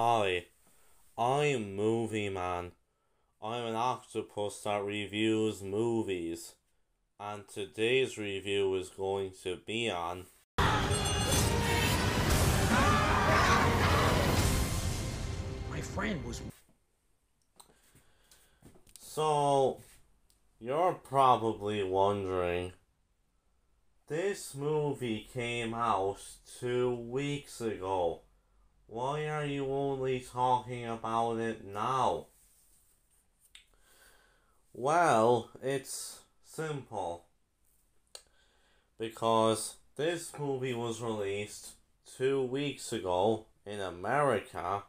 Hi, I'm Movie Man. I'm an octopus that reviews movies, and today's review is going to be on. My friend was. So, you're probably wondering this movie came out two weeks ago. Why are you only talking about it now? Well, it's simple. Because this movie was released two weeks ago in America,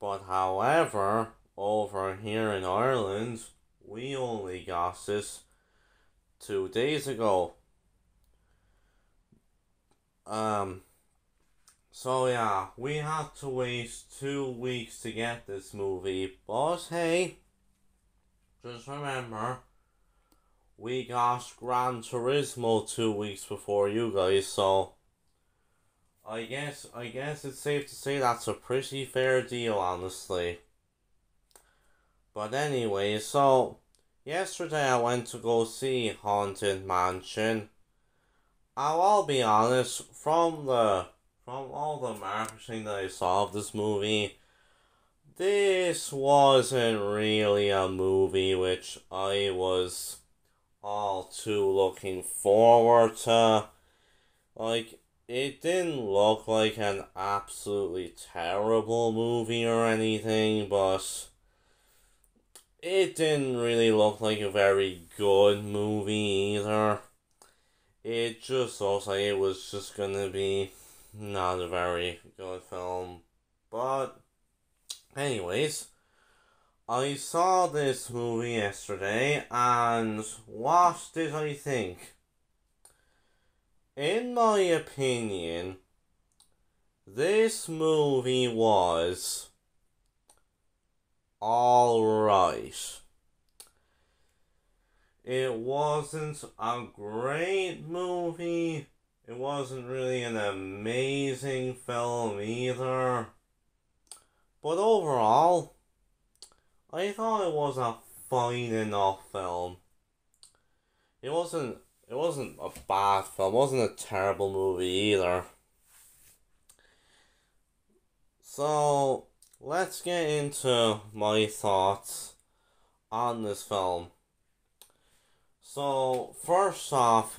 but however, over here in Ireland, we only got this two days ago. Um, so yeah, we had to wait two weeks to get this movie, but hey, just remember, we got Gran Turismo two weeks before you guys, so I guess I guess it's safe to say that's a pretty fair deal, honestly. But anyway, so yesterday I went to go see Haunted Mansion. I'll, I'll be honest, from the from all the marketing that I saw of this movie, this wasn't really a movie which I was all too looking forward to. Like, it didn't look like an absolutely terrible movie or anything, but it didn't really look like a very good movie either. It just looks like it was just gonna be not a very good film. But, anyways, I saw this movie yesterday and what did I think? In my opinion, this movie was alright. It wasn't a great movie. It wasn't really an amazing film either. But overall, I thought it was a fine enough film. It wasn't it wasn't a bad film, it wasn't a terrible movie either. So let's get into my thoughts on this film. So first off,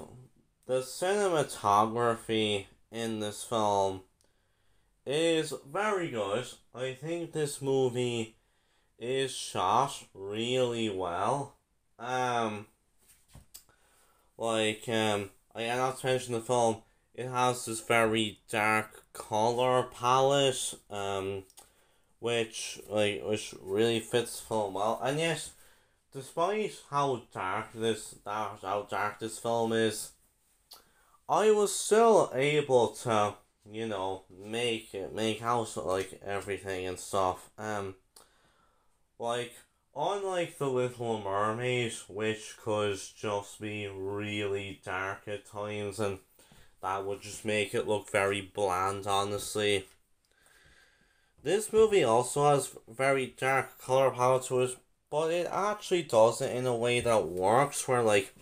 the cinematography in this film is very good. I think this movie is shot really well. Um, like um, I not to mention the film. It has this very dark color palette. Um, which like which really fits the film well. And yes, despite how dark this how dark this film is, I was still able to you know make it make out like everything and stuff. Um, like unlike the Little Mermaid, which could just be really dark at times, and that would just make it look very bland, honestly. This movie also has very dark color palette to it, but it actually does it in a way that works where like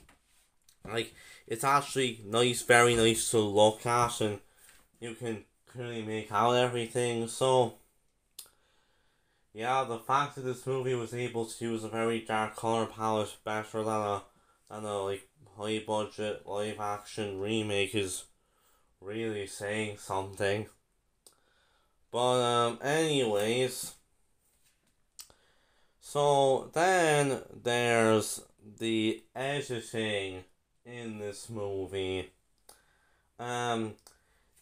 like it's actually nice, very nice to look at and you can clearly make out everything. So yeah, the fact that this movie was able to use a very dark color palette better than a than a like high budget live action remake is really saying something. But um anyways so then there's the editing in this movie. Um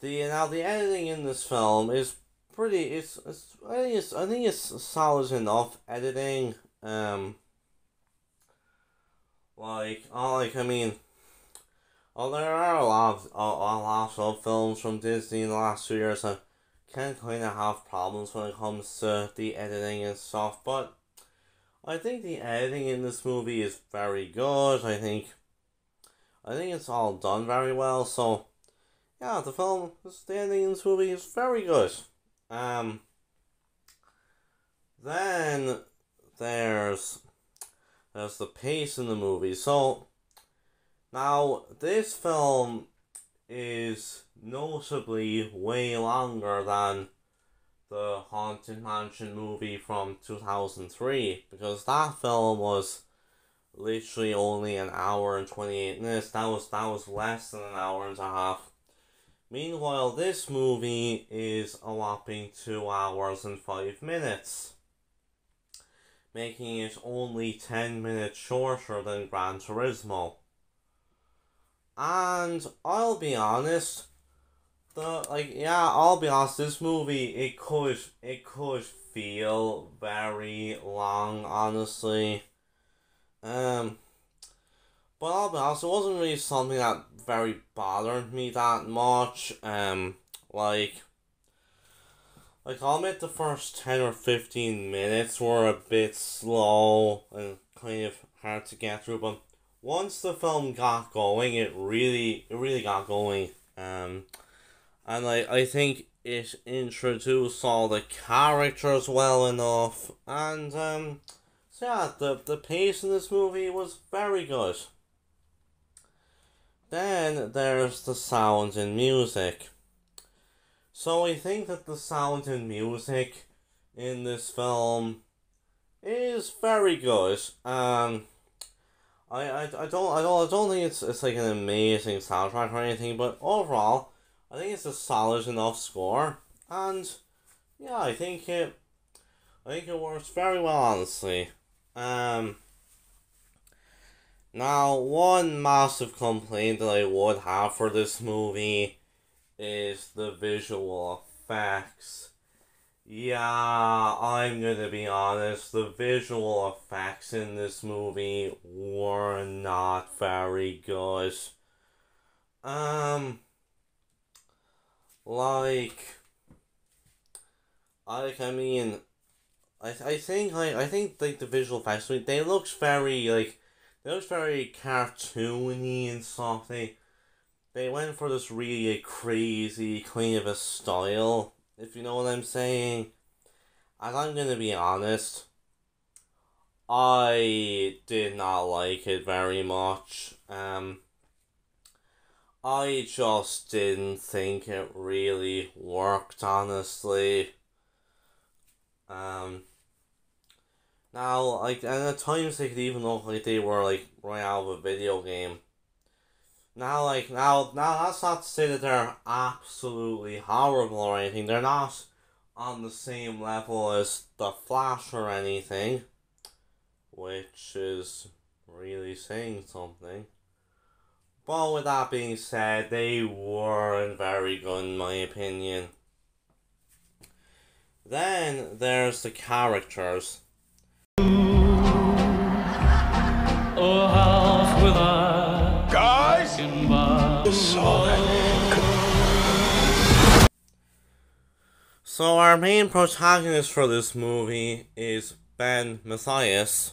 the now the editing in this film is pretty it's, it's I think it's I think it's solid enough editing. Um like oh like I mean Oh, there are a lot of a, a lot of films from Disney in the last few years that can kind of have problems when it comes to the editing and stuff, but I think the editing in this movie is very good. I think, I think it's all done very well. So, yeah, the film, the editing in this movie is very good. Um, then there's there's the pace in the movie. So now this film is notably way longer than the Haunted Mansion movie from 2003 because that film was literally only an hour and 28 minutes. That was that was less than an hour and a half. Meanwhile, this movie is a whopping 2 hours and 5 minutes, making it only 10 minutes shorter than Gran Turismo. And I'll be honest, the like yeah, I'll be honest, this movie it could it could feel very long, honestly. Um but I'll be honest, it wasn't really something that very bothered me that much. Um like like I'll admit the first ten or fifteen minutes were a bit slow and kind of hard to get through, but once the film got going, it really it really got going. Um, and I I think it introduced all the characters well enough, and um, yeah, the the pace in this movie was very good. Then there's the sound and music. So I think that the sound and music in this film is very good. Um I, I, I don't I don't I don't think it's it's like an amazing soundtrack or anything, but overall, I think it's a solid enough score, and yeah, I think it, I think it works very well, honestly. Um. Now, one massive complaint that I would have for this movie is the visual effects. Yeah, I'm gonna be honest, the visual effects in this movie were not very good. Um, like, like, I mean, I, I think, like, I think, like, the visual effects, they look very, like, they look very cartoony and stuff. They, they went for this really crazy kind of a style if you know what I'm saying. And I'm gonna be honest, I did not like it very much. Um, I just didn't think it really worked, honestly. Um, now, like, and at times they could even look like they were, like, right out of a video game. Now, like, now, now that's not to say that they're absolutely horrible or anything. They're not on the same level as The Flash or anything, which is really saying something. But with that being said, they weren't very good in my opinion. Then there's the characters. Guys, in. So our main protagonist for this movie is Ben Mathias.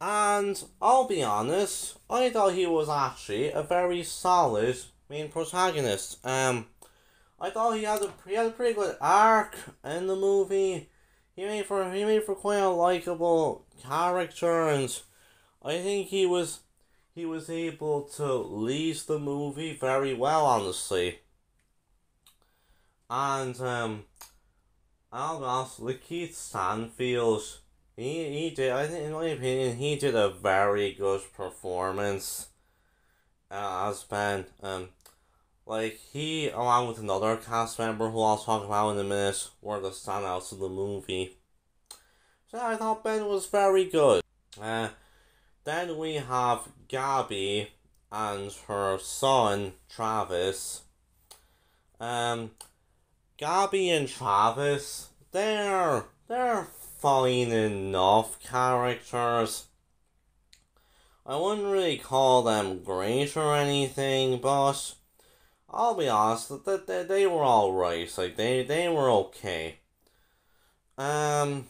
And I'll be honest, I thought he was actually a very solid main protagonist. Um I thought he had a he had a pretty good arc in the movie. He made for he made for quite a likable character and I think he was he was able to lead the movie very well honestly. And um honest, Lakeith Stanfield, he, he did, I think, in my opinion, he did a very good performance uh, as Ben. Um, like, he, along with another cast member who I'll talk about in a minute, were the standouts of the movie. So I thought Ben was very good. Uh, then we have Gabby and her son, Travis. Um, Gabby and Travis, they're they're fine enough characters. I wouldn't really call them great or anything, but I'll be honest, that they, they were alright. Like they they were okay. Um.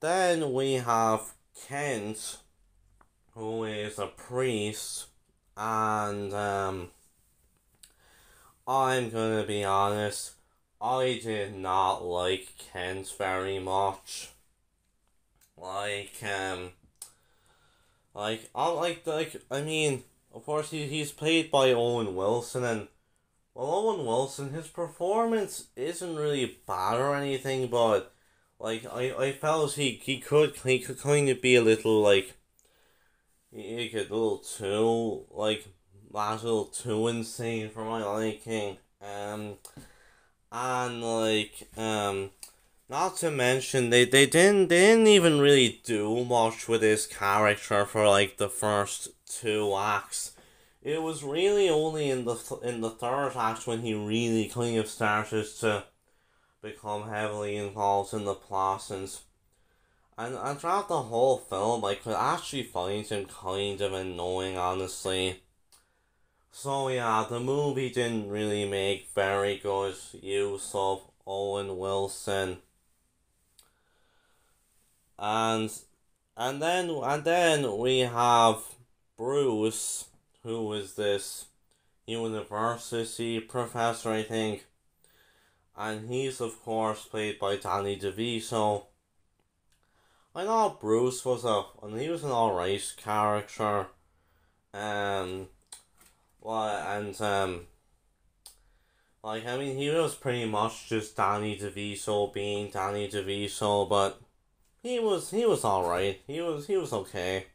Then we have Kent, who is a priest, and um. I'm gonna be honest. I did not like Kent very much. Like um like I like like I mean of course he he's played by Owen Wilson and well Owen Wilson his performance isn't really bad or anything but like I, I felt he, he could he could kind of be a little like he could a little too like a little too insane for my liking. Um and like um not to mention they, they didn't they didn't even really do much with his character for like the first two acts. It was really only in the th- in the third act when he really kind of started to become heavily involved in the plot and and, and throughout the whole film I could actually find him kind of annoying honestly. So yeah, the movie didn't really make very good use of Owen Wilson. And and then and then we have Bruce, who was this university professor, I think. And he's of course played by Danny DeVito. I thought Bruce was a and he was an alright character. Um well, and um, like I mean, he was pretty much just Danny DeVito being Danny DeVito, but he was he was all right. He was he was okay.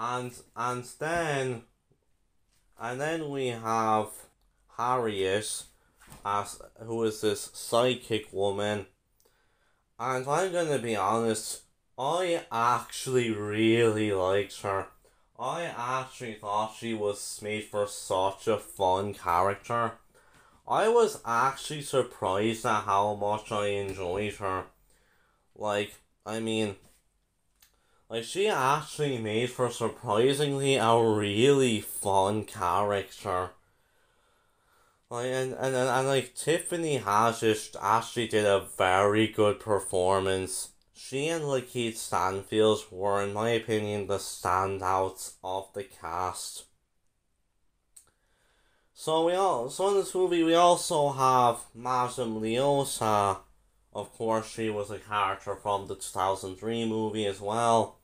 And and then, and then we have Harriet, as who is this psychic woman. And I'm gonna be honest, I actually really liked her. I actually thought she was made for such a fun character. I was actually surprised at how much I enjoyed her. Like, I mean, like she actually made for surprisingly a really fun character. Like and, and, and, and like Tiffany Haddish actually did a very good performance she and Lakeith Stanfield were, in my opinion, the standouts of the cast. So we all so in this movie we also have Madame Leota. Of course, she was a character from the two thousand three movie as well,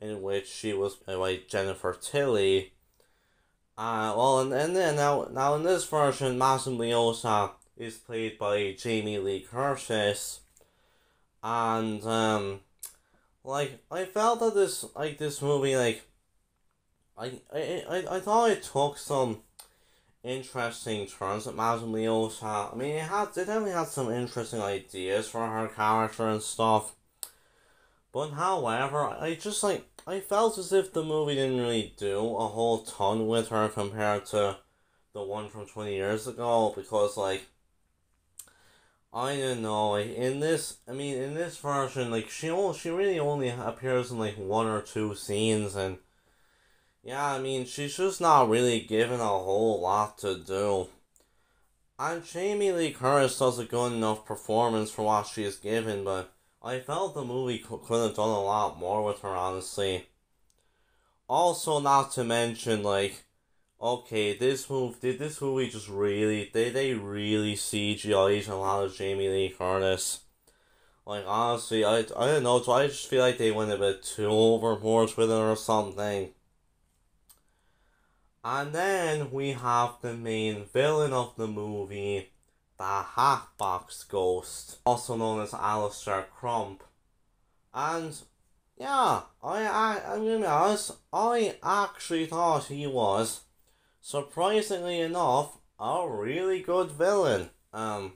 in which she was played by Jennifer Tilly. Uh, well, and, and then now now in this version, Madame Leota is played by Jamie Lee Curtis and um like I felt that this like this movie like I I, I, I thought it took some interesting turns at Madame Leota. I mean it had it definitely had some interesting ideas for her character and stuff. But however, I just like I felt as if the movie didn't really do a whole ton with her compared to the one from twenty years ago because like I don't know. Like in this, I mean, in this version, like she only, she really only appears in like one or two scenes, and yeah, I mean, she's just not really given a whole lot to do. And Jamie Lee Curtis does a good enough performance for what she is given, but I felt the movie could, have done a lot more with her, honestly. Also, not to mention, like, okay, this move did this movie just really they they really CGI'd a lot of Jamie Lee Curtis. Like honestly, I I don't know. So I just feel like they went a bit too overboard with it or something. And then we have the main villain of the movie, the Hatbox Ghost, also known as Alistair Crump. And yeah, I, I I'm gonna be honest, I actually thought he was surprisingly enough, a really good villain. Um,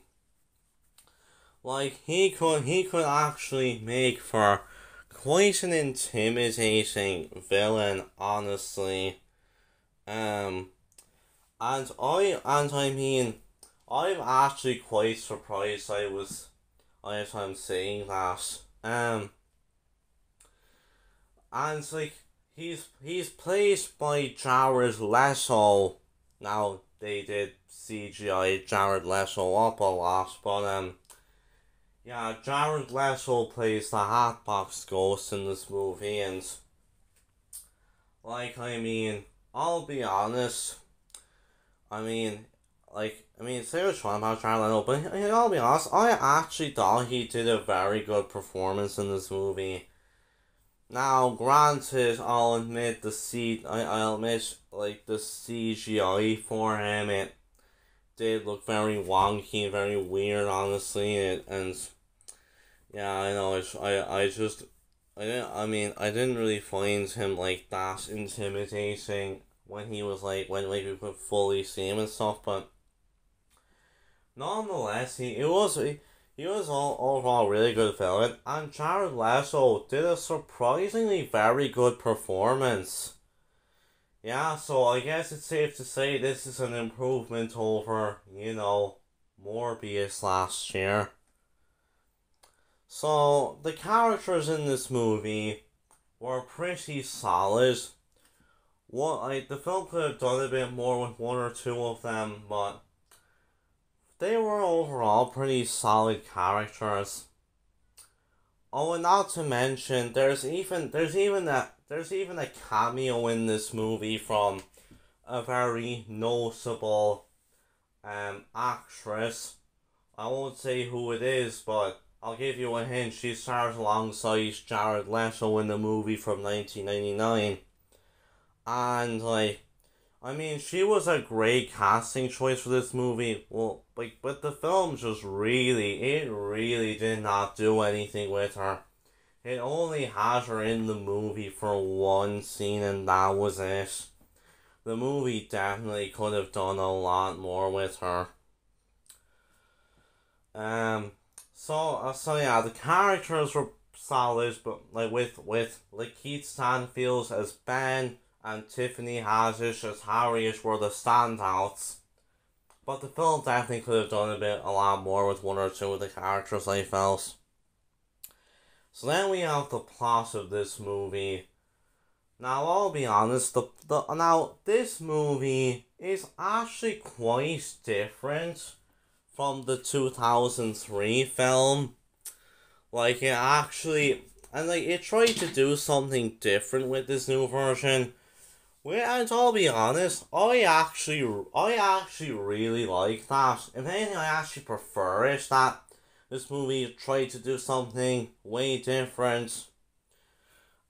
like he could he could actually make for quite an intimidating villain, honestly. Um, and I and I mean, I'm actually quite surprised. I was, I am saying that. Um, and like he's he's played by Jared Leto. Now they did CGI Jared Leto up a lot, but um, yeah, Jared Leto plays the Hatbox Ghost in this movie, and like I mean, I'll be honest. I mean, like I mean, say what about Jared Leto, but you know, I'll be honest, I actually thought he did a very good performance in this movie. Now, granted, I'll admit the C, I, I'll admit like the CGI for him, it did look very wonky, very weird, honestly, it, and yeah, I know, it's, I, I just, I didn't, I mean, I didn't really find him like that intimidating when he was like when like we could fully see him and stuff, but nonetheless, he it was he, was all overall really good villain, and Jared Leto did a surprisingly very good performance. Yeah, so I guess it's safe to say this is an improvement over, you know, Morbius last year. So, the characters in this movie were pretty solid. What like the film could have done a bit more with one or two of them, but they were overall pretty solid characters. Oh, and not to mention, there's even there's even a there's even a cameo in this movie from a very noticeable um actress. I won't say who it is, but I'll give you a hint. She stars alongside Jared Leto in the movie from nineteen ninety nine. And like I mean, she was a great casting choice for this movie. Well, like, but the film just really, it really did not do anything with her. It only had her in the movie for one scene, and that was it. The movie definitely could have done a lot more with her. Um, so, uh, so yeah, the characters were solid, but like with with LaKeith Stanfield as Ben and Tiffany Haddish as Harriet were the standouts. But the film definitely could have done a bit, a lot more with one or two of the characters, I felt. So then we have the plot of this movie. Now, I'll be honest, the, the now this movie is actually quite different from the 2003 film. Like, it actually, and like, it tried to do something different with this new version well, and I'll be honest, I actually, I actually really like that. If anything, I actually prefer it that this movie tried to do something way different.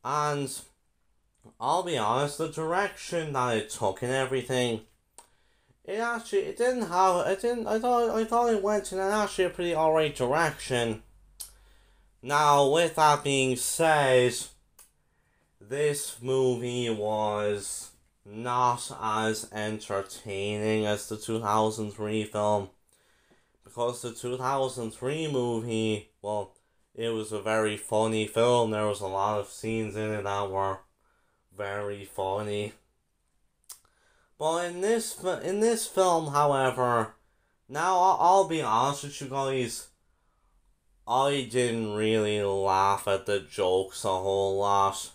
And I'll be honest, the direction that it took and everything, it actually, it didn't have, it didn't, I thought, I thought it went in an actually a pretty alright direction. Now, with that being said, this movie was not as entertaining as the 2003 film. Because the 2003 movie well it was a very funny film. There was a lot of scenes in it that were very funny. But in this in this film however now I'll be honest with you guys I didn't really laugh at the jokes a whole lot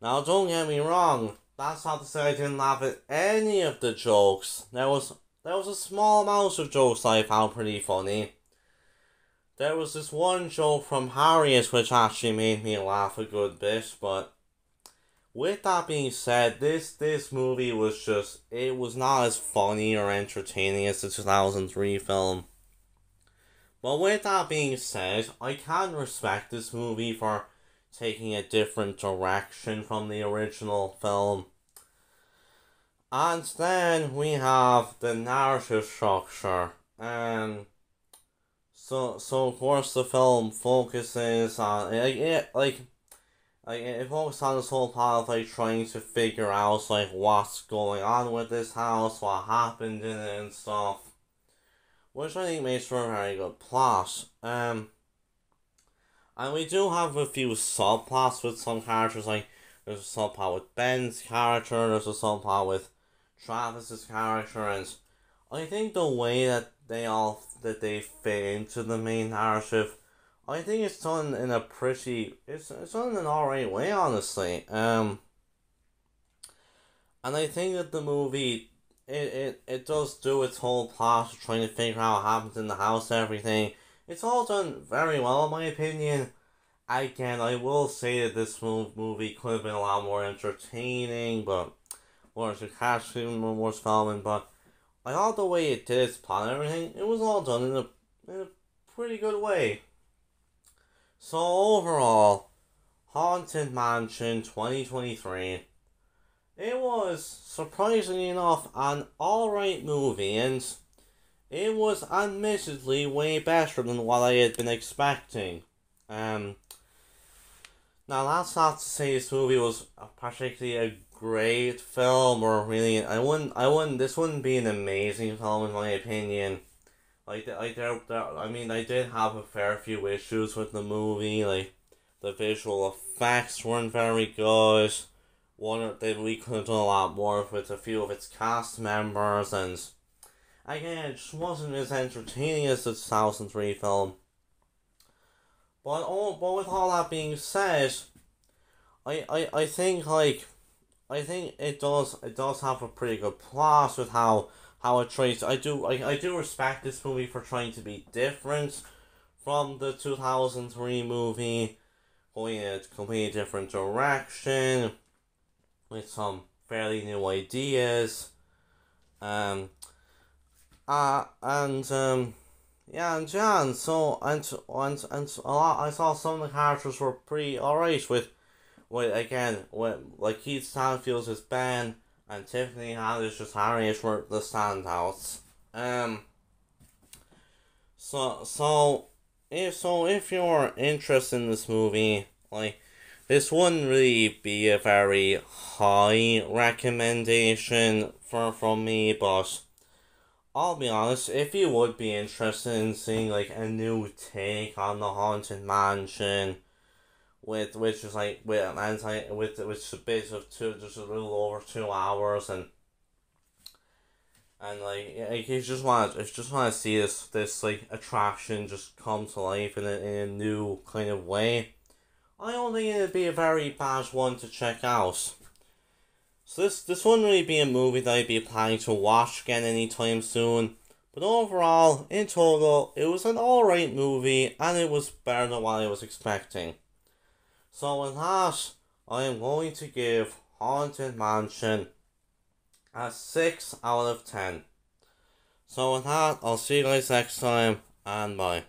now, don't get me wrong. That's not to say I didn't laugh at any of the jokes. There was there was a small amount of jokes I found pretty funny. There was this one joke from Harriet which actually made me laugh a good bit, but with that being said, this this movie was just it was not as funny or entertaining as the two thousand three film. But with that being said, I can respect this movie for taking a different direction from the original film. And then we have the narrative structure. And so so of course the film focuses on like it like like it focuses on this whole part of like trying to figure out like what's going on with this house, what happened in it and stuff. Which I think makes for a very good plot. Um and we do have a few subplots with some characters, like there's a subplot with Ben's character, there's a subplot with Travis's character, and I think the way that they all that they fit into the main narrative, I think it's done in a pretty it's it's done in an alright way, honestly. Um and I think that the movie it, it, it does do its whole plot of trying to figure out what happens in the house everything it's all done very well, in my opinion. Again, I will say that this movie could have been a lot more entertaining, but to catch more filming. But I thought the way it did its plot and everything, it was all done in a in a pretty good way. So overall, Haunted Mansion twenty twenty three. It was surprisingly enough an alright movie and it was admittedly way better than what I had been expecting. Um now that's not to say this movie was particularly a great film or really I wouldn't I wouldn't this wouldn't be an amazing film in my opinion. Like like there, there I mean I did have a fair few issues with the movie like the visual effects weren't very good. One that we could have done a lot more with a few of its cast members and again it just wasn't as entertaining as the two thousand three film. But all but with all that being said, I, I, I think like I think it does it does have a pretty good plot with how how it tries I do I, I do respect this movie for trying to be different from the two thousand three movie, going in a completely different direction with some fairly new ideas. Um uh and um yeah and John so and and and a lot I saw some of the characters were pretty alright with with again with LaKeith Stanfield's as Ben and Tiffany Haddish as Harriet were the standouts. Um so so if so if you're interested in this movie, like this wouldn't really be a very high recommendation for from me, but I'll be honest, if you would be interested in seeing like a new take on the haunted mansion, with which is like with anti with which a bit of two just a little over two hours and and like if you just want if you just want to see this this like attraction just come to life in a, in a new kind of way, I don't think it'd be a very bad one to check out. So this this wouldn't really be a movie that I'd be planning to watch again anytime soon. But overall, in total, it was an alright movie and it was better than what I was expecting. So with that, I am going to give Haunted Mansion a 6 out of 10. So with that, I'll see you guys next time and bye.